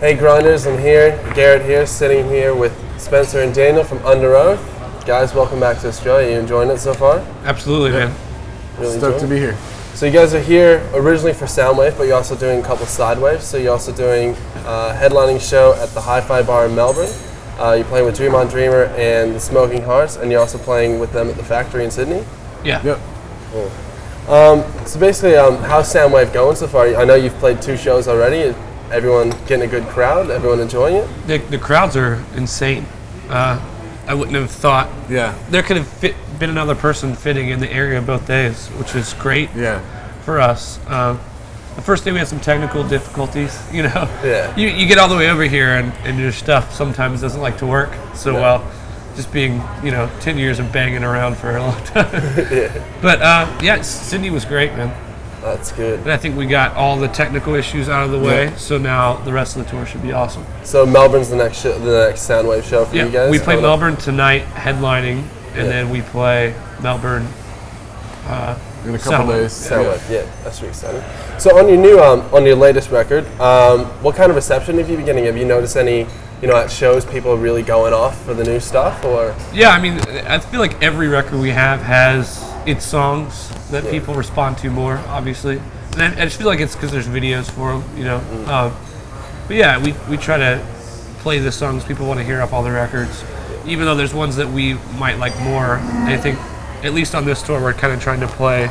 Hey Grinders, I'm here, Garrett here, sitting here with Spencer and Daniel from Underoath. Guys, welcome back to Australia. You enjoying it so far? Absolutely, man. Really Stoked to be here. So you guys are here originally for Soundwave, but you're also doing a couple side waves. So you're also doing a headlining show at the Hi-Fi Bar in Melbourne. Uh, you're playing with Dream on Dreamer and the Smoking Hearts, and you're also playing with them at the Factory in Sydney. Yeah. Yep. Um, so basically, um, how's Soundwave going so far? I know you've played two shows already. Is everyone getting a good crowd? Everyone enjoying it? The, the crowds are insane. Uh, I wouldn't have thought Yeah. there could have fit, been another person fitting in the area both days, which is great Yeah. for us. Uh, the first day we had some technical difficulties, you know. Yeah. You, you get all the way over here and, and your stuff sometimes doesn't like to work so Yeah. well. Just being, you know, 10 years of banging around for a long time. Yeah, but uh, yeah, Sydney was great, man. That's good. And I think we got all the technical issues out of the way, Yeah. so now the rest of the tour should be awesome. So Melbourne's the next show, the next Soundwave show for Yeah, you guys. we play coming up? Melbourne tonight, headlining, and Yeah. then we play Melbourne. In a couple Soundwave. days. Soundwave, yeah, that's really exciting. So on your new, um, on your latest record, um, what kind of reception have you been getting? Have you noticed any, you know, at shows people really going off for the new stuff, or Yeah, I mean, I feel like every record we have has its songs that Yeah. people respond to more, obviously. And I, I just feel like it's because there's videos for them, you know. Mm. Um, but yeah, we, we try to play the songs people want to hear off all the records, even though there's ones that we might like more. I think, at least on this tour, we're kind of trying to play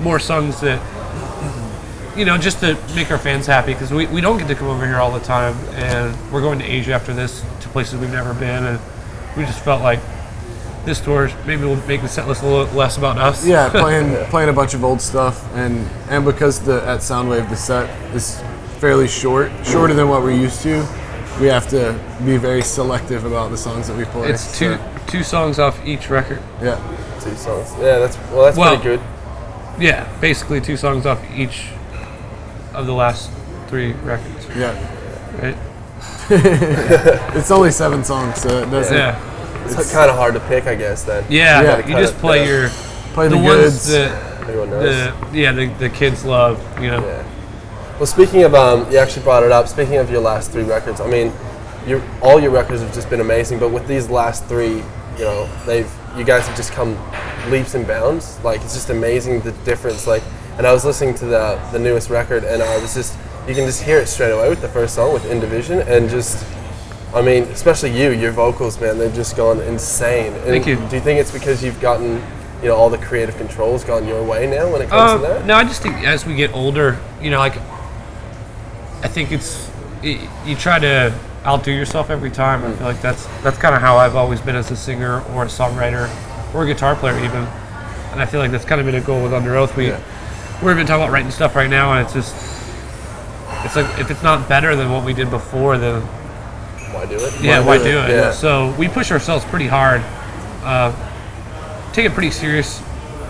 more songs that you know, just to make our fans happy because we, we don't get to come over here all the time, and we're going to Asia after this to places we've never been, and we just felt like this tour maybe will make the set list a little less about us. Yeah, playing playing a bunch of old stuff, and and because the at Soundwave the set is fairly short, shorter than what we're used to, we have to be very selective about the songs that we play. it's two so, two songs off each record. yeah. two songs? Yeah, that's well, that's Well- pretty good. Yeah, basically two songs off each of the last three records, Yeah. right? It's only seven songs, so it doesn't Yeah, It's, kind of hard to pick, I guess. Then yeah. Yeah, you kinda- just play yeah. your play the, the, ones that everyone knows. the yeah the, the kids love. You know. Yeah. Well, speaking of, um, you actually brought it up. Speaking of your last three records, I mean, your all your records have just been amazing. But with these last three, you know, they've you guys have just come leaps and bounds. Like it's just amazing the difference. Like, and I was listening to the the newest record, and I was just you can just hear it straight away with the first song with In Division, and just. I mean, especially you, your vocals, man, they've just gone insane. And Thank you. Do you think it's because you've gotten, you know, all the creative controls gone your way now when it comes Um, to that? No, I just think as we get older, you know, like I think it's y you try to outdo yourself every time. I feel like that's that's kind of how I've always been as a singer or a songwriter or a guitar player even. And I feel like that's kind of been a goal with Underoath. We Yeah. We're even talking about writing stuff right now, and it's just it's like if it's not better than what we did before, then Why do it? yeah, why do it? Yeah. So we push ourselves pretty hard, uh, take it pretty serious,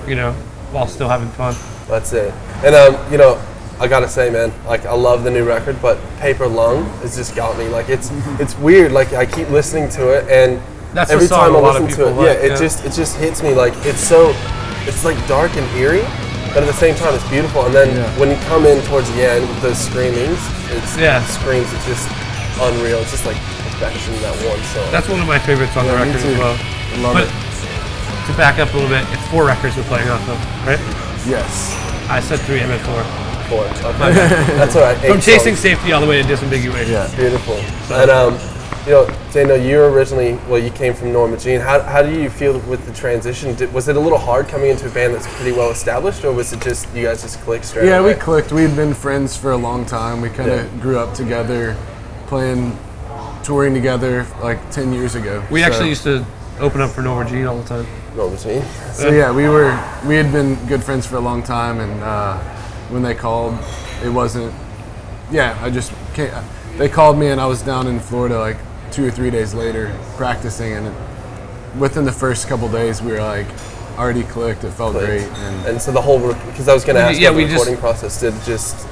you know, while still having fun. That's it. And um, you know, I gotta say, man, like I love the new record, but Paper Lung has just got me. Like it's it's weird. Like I keep listening to it, and That's every time I listen to it, people yeah, it yeah. just it just hits me. Like it's so, it's like dark and eerie, but at the same time it's beautiful. And then Yeah. when you come in towards the end with those screamings, it's Yeah. screams. It's just unreal. It's just like perfection in that one song. That's one of my favorites on Yeah, the record as well. I love But it. to back up a little bit, it's four records we're playing off of, right? Yes. I said three, I meant four. four. Okay. That's all right. From chasing songs. safety all the way to disambiguation. Yeah. Beautiful. And um, you know, Dano, you were originally well, you came from Norma Jean. How, how do you feel with the transition? Did, was it a little hard coming into a band that's pretty well established, or was it just you guys just clicked straight Yeah, away? we clicked. We'd been friends for a long time. We kind of Yeah. grew up together, playing, touring together like 10 years ago. We So- actually used to open up for Norma Jean all the time. Norma Jean. So yeah, we were we had been good friends for a long time, and uh, when they called, it wasn't. Yeah, I just can't. They called me, and I was down in Florida like two or three days later practicing, and within the first couple days, we were like already clicked. It felt great, and And so the whole because I was going to ask yeah, about the we just- recording process. Did just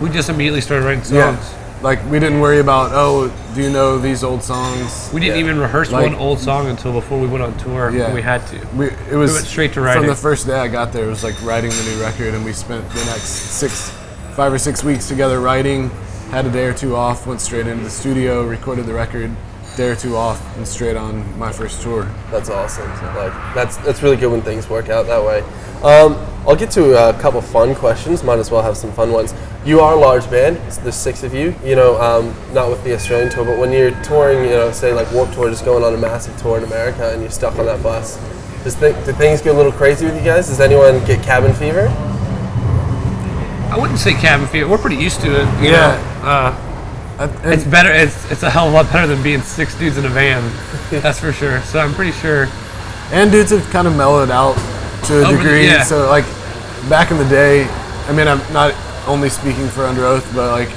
We just immediately started writing songs. yeah, like we didn't worry about oh, do you know these old songs? We didn't Yeah. even rehearse Like- one old song until before we went on tour. Yeah. We had to. We, it was went straight to writing From the first day I got there, it was like writing the new record, and we spent the next six, five or six weeks together writing, had a day or two off, went straight into the studio, recorded the record, day or two off, and straight on my first tour. That's awesome. so, Like that's that's really good when things work out that way. Um, I'll get to a couple fun questions. Might as well have some fun ones. You are a large band. There's six of you. You know, um, not with the Australian tour, but when you're touring, you know, say like Warped Tour, just going on a massive tour in America, and you're stuck on that bus. Does th- do things get a little crazy with you guys? Does anyone get cabin fever? I wouldn't say cabin fever. We're pretty used to it. You Yeah. Know? Uh, it's better. It's it's a hell of a lot better than being six dudes in a van. That's for sure. So I'm pretty sure. and dudes have kind of mellowed out to a Over the- degree. yeah. So like back in the day, I mean, I'm not only speaking for Underoath, but like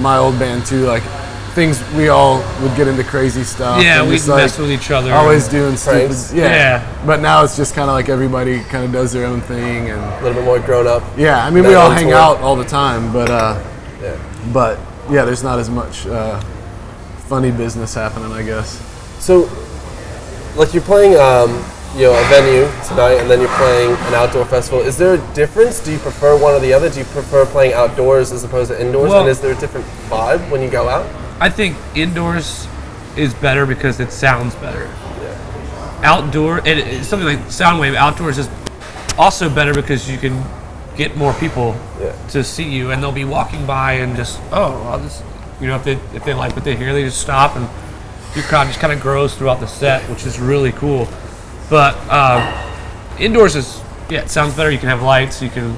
my old band too. Like things we all would get into crazy stuff. Yeah, we just, mess with each other. Always doing stupid. Pranks. Yeah. Yeah. But now it's just kind of like everybody kind of does their own thing, and A little bit more grown up. yeah, I mean we all hang tour. out all the time, but uh, Yeah. but yeah, there's not as much uh, funny business happening, I guess. So, like you're playing, um, you know, a venue tonight, and then you're playing an outdoor festival. Is there a difference? Do you prefer one or the other? Do you prefer playing outdoors as opposed to indoors? Well- and is there a different vibe when you go out? I think indoors is better because it sounds better. Yeah. Outdoor, it, it's something like Soundwave. Outdoors is also better because you can get more people Yeah. to see you, and they'll be walking by and just, oh, I'll just, you know, if they if they like what they hear, they just stop, and your crowd just kind of grows throughout the set, which is really cool. But um, indoors is, yeah, it sounds better. You can have lights. You can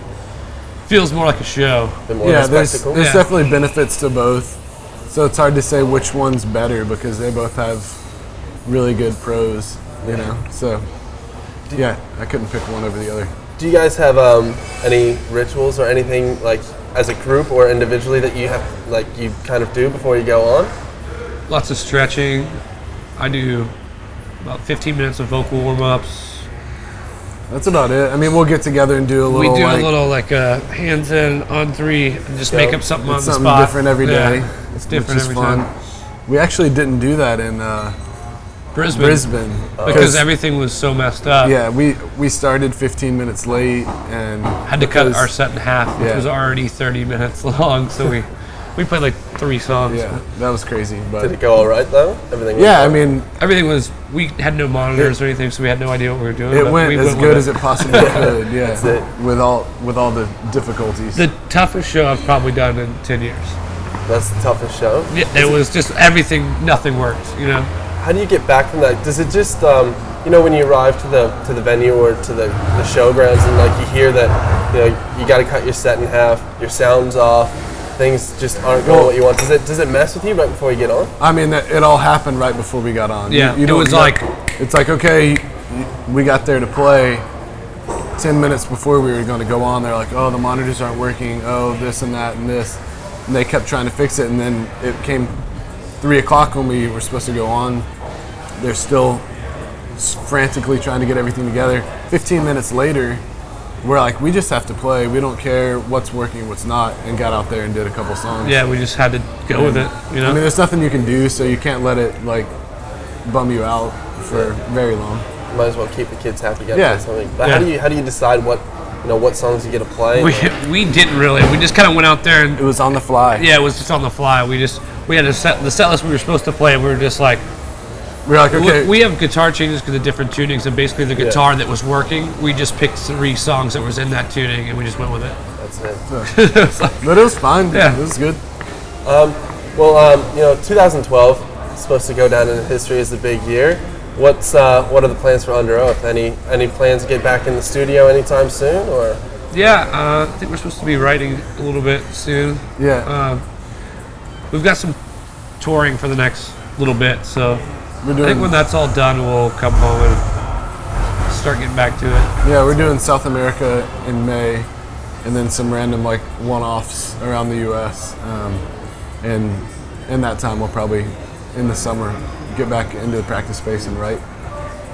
feels more like a show. More yeah, a there's there's Yeah. definitely benefits to both. So it's hard to say which one's better because they both have really good pros, you know. So yeah, I couldn't pick one over the other. Do you guys have um, any rituals or anything like as a group or individually that you have like you kind of do before you go on? Lots of stretching. I do about 15 minutes of vocal warm ups. That's about it. I mean, we'll get together and do a little. We do like a little like uh, hands in on three and just make up something on it's the something spot. different every day. Yeah, it's different every fun. time. We actually didn't do that in uh, Brisbane, Brisbane because everything was so messed up. yeah, we we started 15 minutes late and Had to cut our set in half, which Yeah. was already 30 minutes long. So we we played like three songs. Yeah, that was crazy, but Did it go all right though? Everything. went yeah, I mean, Everything was we had no monitors or anything, so we had no idea what we were doing. it but went we as went good with as it possibly could. Yeah, That's it. with all with all the difficulties. The toughest show I've probably done in 10 years. that's the toughest show. Yeah, it was just everything, nothing worked. You know. How do you get back from that? Does it just, um, you know, when you arrive to the to the venue or to the, the showgrounds and like you hear that, you know, you got to cut your set in half, your sound's off, things just aren't going what you want. Does it does it mess with you right before you get on? I mean, that- it all happened right before we got on. Yeah, it don't was know- like- it's like okay, we got there to play. Ten minutes before we were going to go on, they're like, "Oh, the monitors aren't working. Oh, this and that and this," and they kept trying to fix it. And then it came three o'clock when we were supposed to go on. They're still frantically trying to get everything together. Fifteen minutes later, we're like, "We just have to play. We don't care what's working, what's not," and got out there and did a couple songs. Yeah, we just had to go with it. You know. I mean, there's nothing you can do, so you can't let it like bum you out for very long. Might as well keep the kids happy. Get Yeah. something. But how do you how do you decide what you know what songs you get to play? we we didn't really. We just kind of went out there and It was on the fly. yeah, it was just on the fly. We just we had a set the set list we were supposed to play. and We were just like We were like, okay, we, we have guitar changes because of different tunings, and basically the guitar that was working, we just picked three songs that was in that tuning, and we just went with it. That's it. but it was fine. Yeah. it was good. Well, um, you know, 2012 is supposed to go down in history as the big year. What's uh, what are the plans for Underoath? Any any plans to get back in the studio anytime soon, or Yeah, uh, I think we're supposed to be writing a little bit soon. Yeah, Um, we've got some touring for the next little bit, so we're I think when that's all done, we'll come home and start getting back to it. yeah, we're doing South America in May, and then some random like one-offs around the U.S. Um, and in that time, we'll probably in the summer get back into the practice space and write.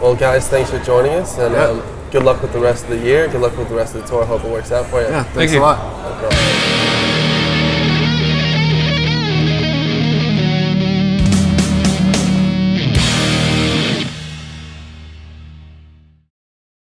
well, guys, thanks for joining us, and Yeah. um, good luck with the rest of the year. Good luck with the rest of the tour. Hope it works out for you. Yeah, thanks you. a lot. No problem.